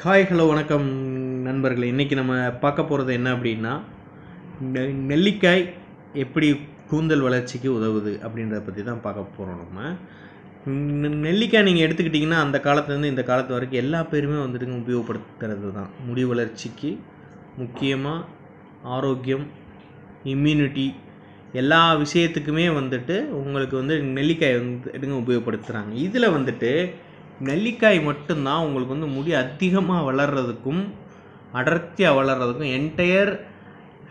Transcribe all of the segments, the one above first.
Hi hello வணக்கம் நண்பர்களே. இன்றைக்கி நம்ம பார்க்க போகிறது என்ன அப்படின்னா நெ- நெல்லிக்காய் எப்படி கூந்தல் வளர்ச்சிக்கு உதவுது அப்படின்றத பற்றி தான் பார்க்க போகிறோம் நம்ம. நெல்லிக்காய் நீங்கள் எடுத்துக்கிட்டிங்கன்னா அந்த காலத்துலேருந்து இந்த காலத்து வரைக்கும் எல்லா பேருமே வந்துட்டு உபயோகப்படுத்துறது தான். முடி வளர்ச்சிக்கு முக்கியமாக ஆரோக்கியம் இம்யூனிட்டி எல்லா விஷயத்துக்குமே வந்துட்டு உங்களுக்கு வந்து நெல்லிக்காய் வந்து எடுங்க உபயோகப்படுத்துகிறாங்க இதில் வந்துட்டு நெல்லிக்காய் மட்டும்தான் உங்களுக்கு வந்து முடி அதிகமாக வளர்கிறதுக்கும் அடர்த்தியாக வளர்கிறதுக்கும் என்டையர்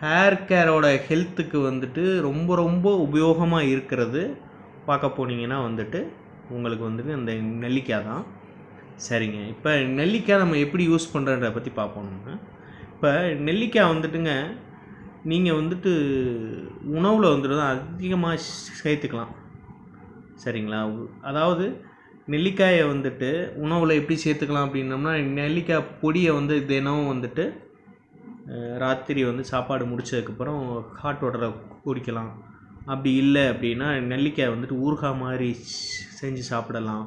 ஹேர் கேரோட ஹெல்த்துக்கு வந்துட்டு ரொம்ப ரொம்ப உபயோகமாக இருக்கிறது. பார்க்க போனீங்கன்னா வந்துட்டு உங்களுக்கு வந்துட்டு இந்த நெல்லிக்காய் தான். சரிங்க. இப்போ நெல்லிக்காய் நம்ம எப்படி யூஸ் பண்ணுறத பற்றி பார்ப்போம்னா இப்போ நெல்லிக்காய் வந்துட்டுங்க நீங்கள் வந்துட்டு உணவில் வந்துட்டு தான் அதிகமாக சேர்த்துக்கலாம். சரிங்களா? அதாவது நெல்லிக்காயை வந்துட்டு உணவில் எப்படி சேர்த்துக்கலாம் அப்படின்னோம்னா நெல்லிக்காய் பொடியை வந்து தினமும் வந்துட்டு ராத்திரி வந்து சாப்பாடு முடிச்சதுக்கப்புறம் ஹாட் வாட்டரை குடிக்கலாம். அப்படி இல்லை அப்படின்னா நெல்லிக்காய் வந்துட்டு ஊறுகாய் மாதிரி செஞ்சு சாப்பிடலாம்.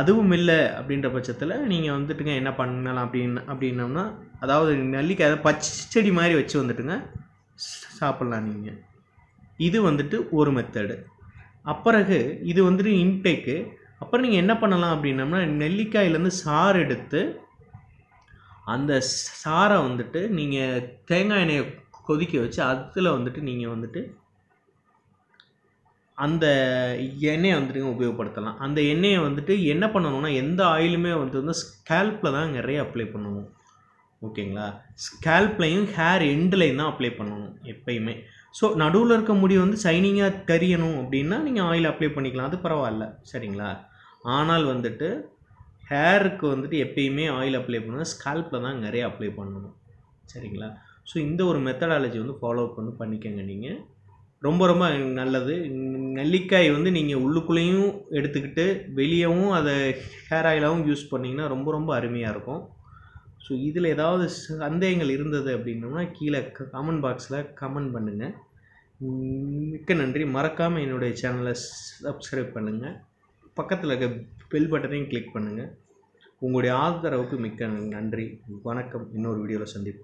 அதுவும் இல்லை அப்படின்ற பட்சத்தில் நீங்கள் வந்துட்டுங்க என்ன பண்ணலாம் அப்படின்னு அப்படின்னோம்னா அதாவது நெல்லிக்காய் பச்சடி மாதிரி வச்சு வந்துட்டுங்க சாப்பிட்லாம் நீங்கள் இது வந்துட்டு ஒரு மெத்தடு அப்பிறகு இது வந்துட்டு இன்டேக்கு அப்புறம் நீங்கள் என்ன பண்ணலாம் அப்படின்னம்னா நெல்லிக்காயிலேருந்து சாறு எடுத்து அந்த சாரை வந்துட்டு நீங்கள் தேங்காய் எண்ணெயை கொதிக்க வச்சு அதில் வந்துட்டு நீங்கள் வந்துட்டு அந்த எண்ணெயை வந்துட்டு உபயோகப்படுத்தலாம். அந்த எண்ணெயை வந்துட்டு என்ன பண்ணணும்னா எந்த ஆயிலுமே வந்து வந்து ஸ்கேல்பில் தான் நிறைய அப்ளை பண்ணணும் ஓகேங்களா? ஸ்கேல்ப்லையும் ஹேர் எண்ட்லையும் தான் அப்ளை பண்ணணும் எப்பயுமே. ஸோ நடுவில் இருக்க முடி வந்து ஷைனிங்காக தெரியணும் அப்படின்னா நீங்கள் ஆயில் அப்ளை பண்ணிக்கலாம். அது பரவாயில்ல. சரிங்களா? ஆனால் வந்துட்டு ஹேருக்கு வந்துட்டு எப்பயுமே ஆயில் அப்ளை பண்ணணும். ஸ்கால்பில் தான் நிறைய அப்ளை பண்ணணும். சரிங்களா? ஸோ இந்த ஒரு மெத்தடாலஜி வந்து ஃபாலோ அப் வந்து பண்ணிக்கோங்க நீங்கள் ரொம்ப ரொம்ப நல்லது. நெல்லிக்காய் வந்து நீங்கள் உள்ளுக்குள்ளேயும் எடுத்துக்கிட்டு வெளியவும் அதை ஹேர் ஆயிலாகவும் யூஸ் பண்ணிங்கன்னா ரொம்ப ரொம்ப அருமையாக இருக்கும். ஸோ இதில் ஏதாவது சந்தேகங்கள் இருந்தது அப்படின்னோம்னா கீழே கமெண்ட் பாக்ஸில் கமெண்ட் பண்ணுங்கள் மிக்க நன்றி. மறக்காமல் என்னுடைய சேனலை சப்ஸ்கிரைப் பண்ணுங்கள் பக்கத்தில் இருக்க பெல் பட்டனையும் கிளிக் பண்ணுங்கள் உங்களுடைய ஆதரவுக்கு மிக்க நன்றி. வணக்கம். இன்னொரு வீடியோவில் சந்திப்போம்.